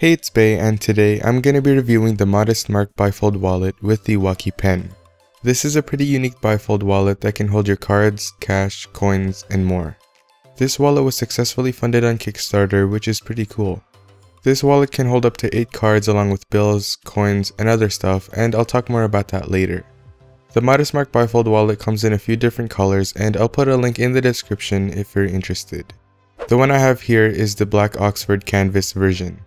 Hey it's Bey and today I'm going to be reviewing the Modest Mark bifold wallet with the Walkie pen. This is a pretty unique bifold wallet that can hold your cards, cash, coins, and more. This wallet was successfully funded on Kickstarter which is pretty cool. This wallet can hold up to 8 cards along with bills, coins, and other stuff and I'll talk more about that later. The Modest Mark bifold wallet comes in a few different colors and I'll put a link in the description if you're interested. The one I have here is the black Oxford canvas version.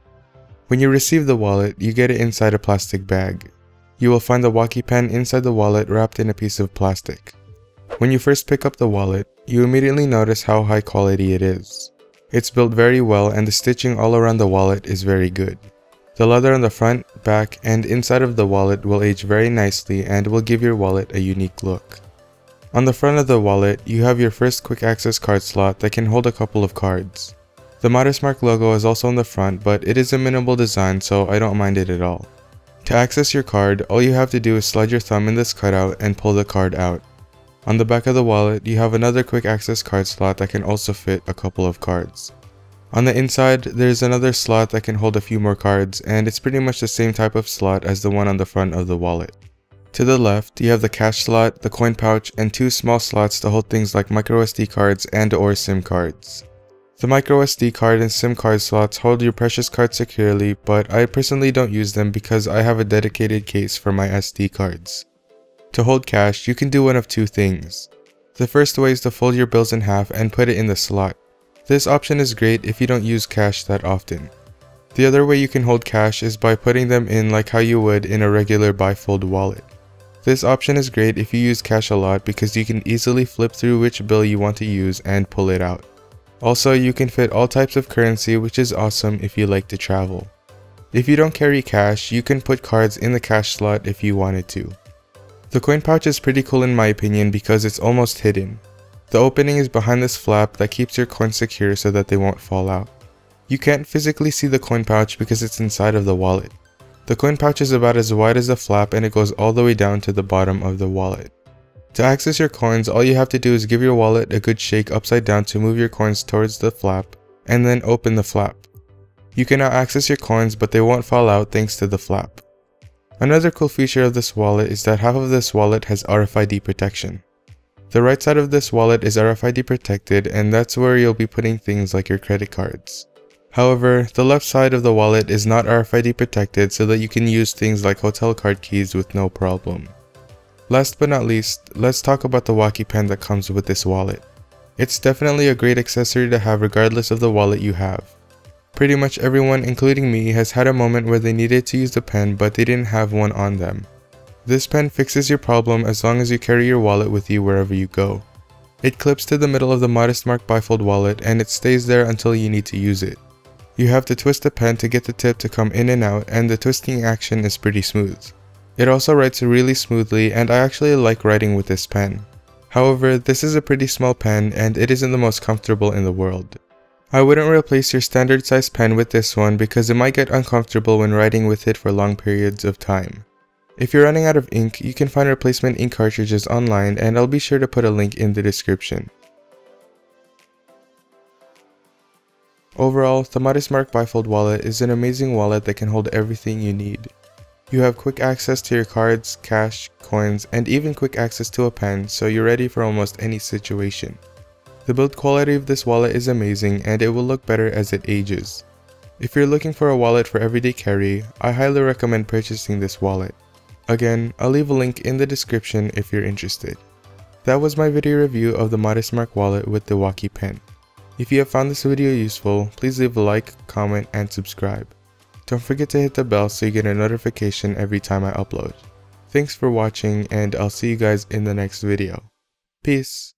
When you receive the wallet, you get it inside a plastic bag. You will find the Walkie pen inside the wallet wrapped in a piece of plastic. When you first pick up the wallet, you immediately notice how high quality it is. It's built very well and the stitching all around the wallet is very good. The leather on the front, back, and inside of the wallet will age very nicely and will give your wallet a unique look. On the front of the wallet, you have your first quick access card slot that can hold a couple of cards. The Modest Mark logo is also on the front, but it is a minimal design so I don't mind it at all. To access your card, all you have to do is slide your thumb in this cutout and pull the card out. On the back of the wallet, you have another quick access card slot that can also fit a couple of cards. On the inside, there's another slot that can hold a few more cards, and it's pretty much the same type of slot as the one on the front of the wallet. To the left, you have the cash slot, the coin pouch, and two small slots to hold things like microSD cards and or SIM cards. The microSD card and SIM card slots hold your precious card securely, but I personally don't use them because I have a dedicated case for my SD cards. To hold cash, you can do one of two things. The first way is to fold your bills in half and put it in the slot. This option is great if you don't use cash that often. The other way you can hold cash is by putting them in like how you would in a regular bifold wallet. This option is great if you use cash a lot because you can easily flip through which bill you want to use and pull it out. Also, you can fit all types of currency which is awesome if you like to travel. If you don't carry cash, you can put cards in the cash slot if you wanted to. The coin pouch is pretty cool in my opinion because it's almost hidden. The opening is behind this flap that keeps your coins secure so that they won't fall out. You can't physically see the coin pouch because it's inside of the wallet. The coin pouch is about as wide as the flap and it goes all the way down to the bottom of the wallet. To access your coins, all you have to do is give your wallet a good shake upside down to move your coins towards the flap, and then open the flap. You can now access your coins but they won't fall out thanks to the flap. Another cool feature of this wallet is that half of this wallet has RFID protection. The right side of this wallet is RFID protected and that's where you'll be putting things like your credit cards. However, the left side of the wallet is not RFID protected so that you can use things like hotel card keys with no problem. Last but not least, let's talk about the Walkie pen that comes with this wallet. It's definitely a great accessory to have regardless of the wallet you have. Pretty much everyone, including me, has had a moment where they needed to use the pen but they didn't have one on them. This pen fixes your problem as long as you carry your wallet with you wherever you go. It clips to the middle of the Modest Mark bifold wallet and it stays there until you need to use it. You have to twist the pen to get the tip to come in and out and the twisting action is pretty smooth. It also writes really smoothly and I actually like writing with this pen. However, this is a pretty small pen and it isn't the most comfortable in the world. I wouldn't replace your standard size pen with this one because it might get uncomfortable when writing with it for long periods of time. If you're running out of ink, you can find replacement ink cartridges online and I'll be sure to put a link in the description. Overall, the Modest Mark Bifold wallet is an amazing wallet that can hold everything you need. You have quick access to your cards, cash, coins, and even quick access to a pen, so you're ready for almost any situation. The build quality of this wallet is amazing and it will look better as it ages. If you're looking for a wallet for everyday carry, I highly recommend purchasing this wallet. Again, I'll leave a link in the description if you're interested. That was my video review of the Modest Mark wallet with the Walkie pen. If you have found this video useful, please leave a like, comment, and subscribe. Don't forget to hit the bell so you get a notification every time I upload. Thanks for watching and I'll see you guys in the next video. Peace.